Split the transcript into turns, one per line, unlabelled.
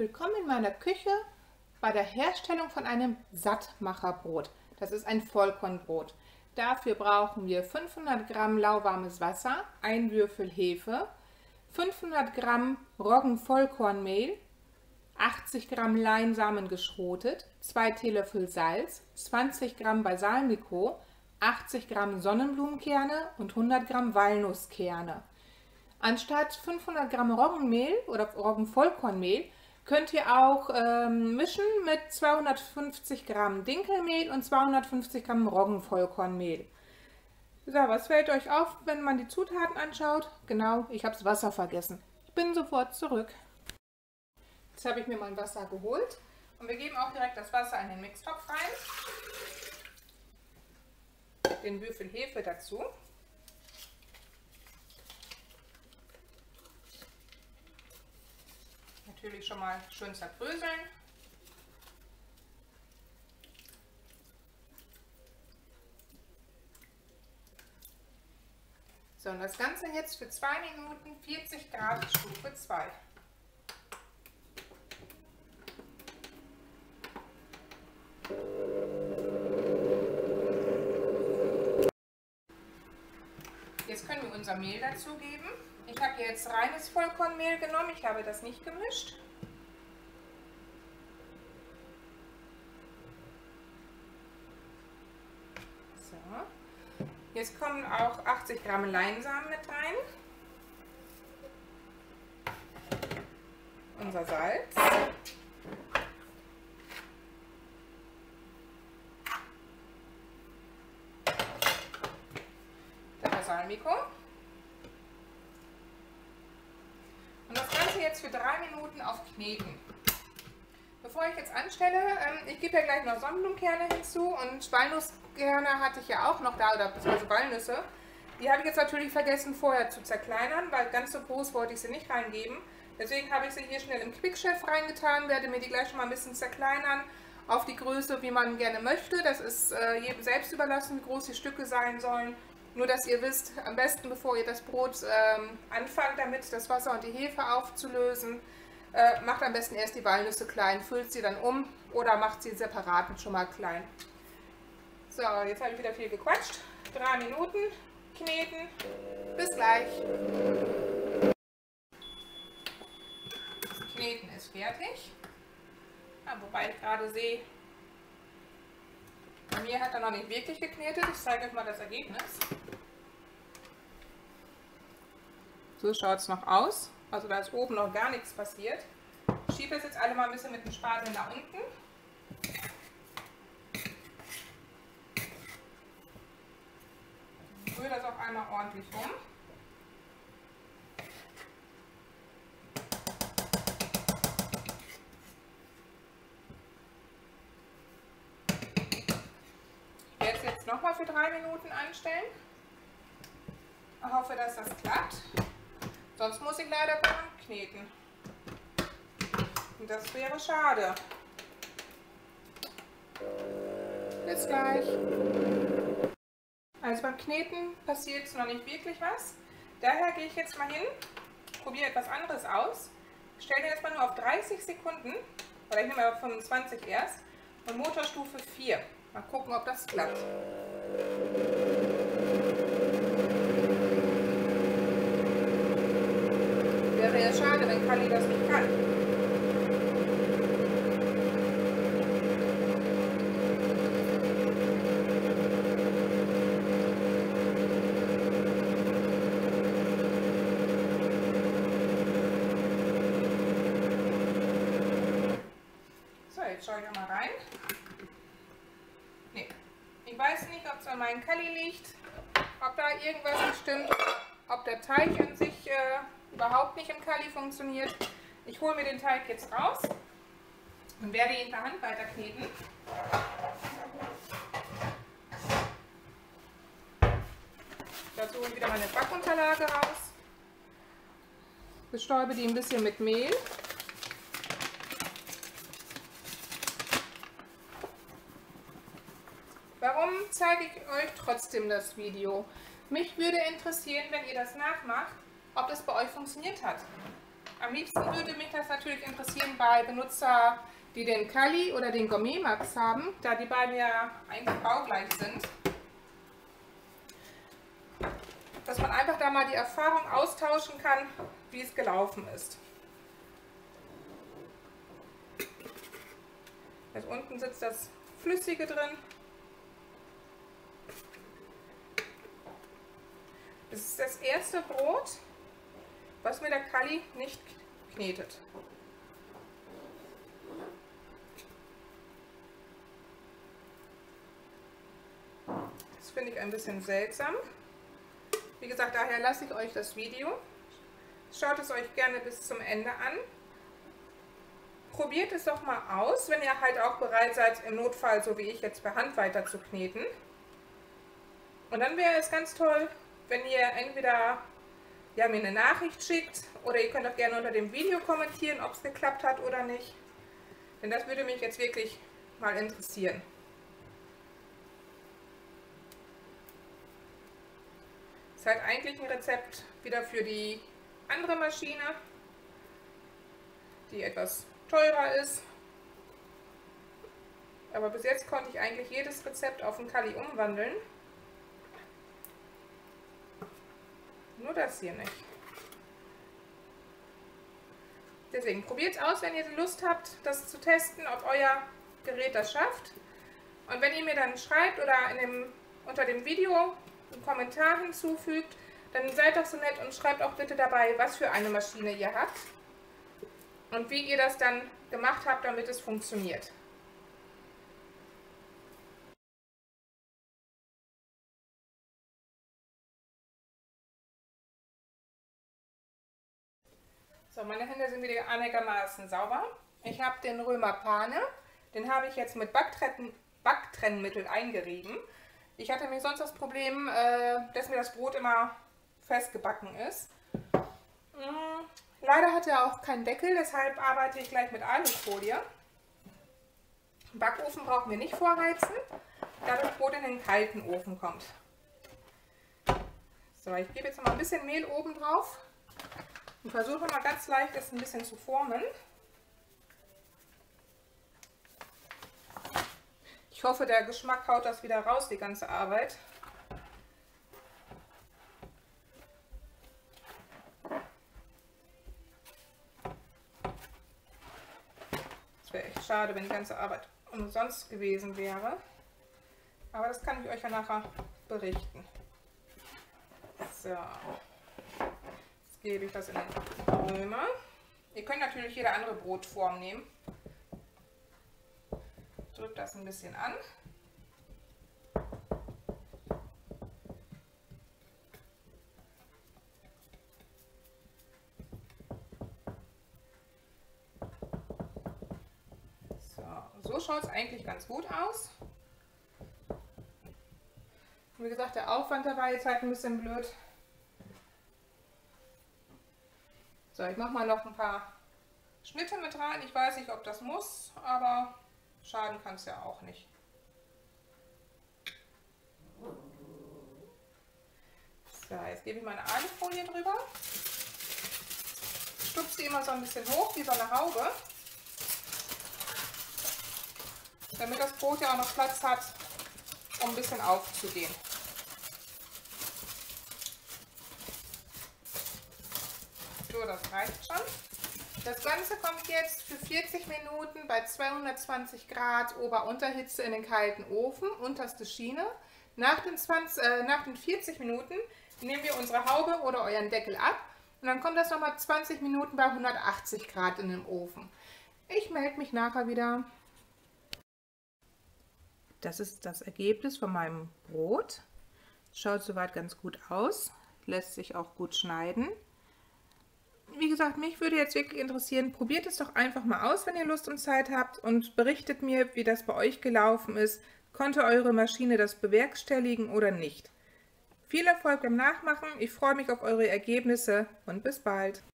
Willkommen in meiner Küche bei der Herstellung von einem Sattmacherbrot. Das ist ein Vollkornbrot. Dafür brauchen wir 500 Gramm lauwarmes Wasser, ein Würfel Hefe, 500 Gramm Roggenvollkornmehl, 80 Gramm Leinsamen geschrotet, 2 Teelöffel Salz, 20 Gramm Balsamico, 80 Gramm Sonnenblumenkerne und 100 Gramm Walnusskerne. Anstatt 500 Gramm Roggenmehl oder Roggenvollkornmehl könnt ihr auch ähm, mischen mit 250 Gramm Dinkelmehl und 250 Gramm Roggenvollkornmehl. So, was fällt euch auf, wenn man die Zutaten anschaut? Genau, ich habe das Wasser vergessen. Ich bin sofort zurück. Jetzt habe ich mir mein Wasser geholt und wir geben auch direkt das Wasser in den Mixtopf rein. Den Würfel Hefe dazu. Natürlich schon mal schön zerbröseln. So, und das Ganze jetzt für 2 Minuten 40 Grad Stufe 2. Jetzt können wir unser Mehl dazugeben. Ich habe jetzt reines Vollkornmehl genommen, ich habe das nicht gemischt. So. Jetzt kommen auch 80 Gramm Leinsamen mit rein. Unser Salz. Der Balsamico. Jetzt für drei Minuten auf Kneten. Bevor ich jetzt anstelle, ähm, ich gebe ja gleich noch Sonnenblumenkerne hinzu und Walnusskerne hatte ich ja auch noch da, oder beziehungsweise Walnüsse. Die habe ich jetzt natürlich vergessen vorher zu zerkleinern, weil ganz so groß wollte ich sie nicht reingeben. Deswegen habe ich sie hier schnell im Quickchef reingetan, werde mir die gleich schon mal ein bisschen zerkleinern auf die Größe, wie man gerne möchte. Das ist äh, jedem selbst überlassen, wie groß die Stücke sein sollen. Nur, dass ihr wisst, am besten, bevor ihr das Brot ähm, anfangt, damit das Wasser und die Hefe aufzulösen, äh, macht am besten erst die Walnüsse klein, füllt sie dann um oder macht sie separat schon mal klein. So, jetzt habe ich wieder viel gequatscht. Drei Minuten kneten. Bis gleich. Das Kneten ist fertig. Ja, wobei ich gerade sehe, bei mir hat er noch nicht wirklich geknetet. Ich zeige euch mal das Ergebnis. So schaut es noch aus. Also da ist oben noch gar nichts passiert. Ich schiebe es jetzt alle mal ein bisschen mit dem Spatel nach unten. Rühre das auch einmal ordentlich um. Ich werde es jetzt nochmal für drei Minuten anstellen. Ich hoffe, dass das klappt. Sonst muss ich leider kneten. Und das wäre schade. Bis gleich. Also beim Kneten passiert noch nicht wirklich was. Daher gehe ich jetzt mal hin, probiere etwas anderes aus. Stelle jetzt mal nur auf 30 Sekunden, oder ich nehme mal 25 erst, und Motorstufe 4. Mal gucken, ob das klappt. Wäre schade, wenn Kali das nicht kann. So, jetzt schaue ich noch mal rein. Ich weiß nicht, ob es an meinem Kali liegt, ob da irgendwas nicht stimmt, ob der Teig an sich äh, überhaupt nicht im Kali funktioniert. Ich hole mir den Teig jetzt raus und werde ihn per Hand weiter kneten. Dazu hole ich wieder meine Backunterlage raus. Bestäube die ein bisschen mit Mehl. Warum zeige ich euch trotzdem das Video? Mich würde interessieren, wenn ihr das nachmacht, ob das bei euch funktioniert hat. Am liebsten würde mich das natürlich interessieren bei Benutzer, die den Kali oder den Gourmet Max haben, da die beiden ja eigentlich baugleich sind. Dass man einfach da mal die Erfahrung austauschen kann, wie es gelaufen ist. Jetzt unten sitzt das Flüssige drin. Das ist das erste Brot, was mir der Kali nicht knetet. Das finde ich ein bisschen seltsam. Wie gesagt, daher lasse ich euch das Video. Schaut es euch gerne bis zum Ende an. Probiert es doch mal aus, wenn ihr halt auch bereit seid, im Notfall, so wie ich jetzt, per Hand weiter zu kneten. Und dann wäre es ganz toll, wenn ihr entweder ja, mir eine Nachricht schickt oder ihr könnt auch gerne unter dem Video kommentieren, ob es geklappt hat oder nicht. Denn das würde mich jetzt wirklich mal interessieren. Ist halt eigentlich ein Rezept wieder für die andere Maschine, die etwas teurer ist. Aber bis jetzt konnte ich eigentlich jedes Rezept auf den Kali umwandeln. Nur das hier nicht. Deswegen probiert es aus, wenn ihr Lust habt, das zu testen, ob euer Gerät das schafft. Und wenn ihr mir dann schreibt oder dem, unter dem Video einen Kommentar hinzufügt, dann seid doch so nett und schreibt auch bitte dabei, was für eine Maschine ihr habt und wie ihr das dann gemacht habt, damit es funktioniert. So, meine Hände sind wieder einigermaßen sauber. Ich habe den Römer Pane, den habe ich jetzt mit Backtrennen, Backtrennmittel eingerieben. Ich hatte mir sonst das Problem, äh, dass mir das Brot immer festgebacken ist. Mm, leider hat er auch keinen Deckel, deshalb arbeite ich gleich mit Alufolie. Backofen brauchen wir nicht vorheizen, da das Brot in den kalten Ofen kommt. So, ich gebe jetzt noch mal ein bisschen Mehl oben drauf. Und versuche mal ganz leicht das ein bisschen zu formen. Ich hoffe, der Geschmack haut das wieder raus, die ganze Arbeit. Es wäre echt schade, wenn die ganze Arbeit umsonst gewesen wäre. Aber das kann ich euch ja nachher berichten. So gebe ich das in den Römer. Ihr könnt natürlich jede andere Brotform nehmen. Drückt das ein bisschen an. So, so schaut es eigentlich ganz gut aus. Wie gesagt, der Aufwand dabei ist halt ein bisschen blöd. So, ich mache mal noch ein paar Schnitte mit rein. Ich weiß nicht, ob das muss, aber schaden kann es ja auch nicht. So, jetzt gebe ich meine Alufolie drüber. Stupse sie immer so ein bisschen hoch, wie so eine Haube. Damit das Brot ja auch noch Platz hat, um ein bisschen aufzugehen. Das reicht schon. Das Ganze kommt jetzt für 40 Minuten bei 220 Grad Ober-Unterhitze in den kalten Ofen, unterste Schiene. Nach den, 20, äh, nach den 40 Minuten nehmen wir unsere Haube oder euren Deckel ab und dann kommt das nochmal 20 Minuten bei 180 Grad in den Ofen. Ich melde mich nachher wieder. Das ist das Ergebnis von meinem Brot. Schaut soweit ganz gut aus, lässt sich auch gut schneiden wie gesagt, mich würde jetzt wirklich interessieren, probiert es doch einfach mal aus, wenn ihr Lust und Zeit habt und berichtet mir, wie das bei euch gelaufen ist. Konnte eure Maschine das bewerkstelligen oder nicht? Viel Erfolg beim Nachmachen, ich freue mich auf eure Ergebnisse und bis bald.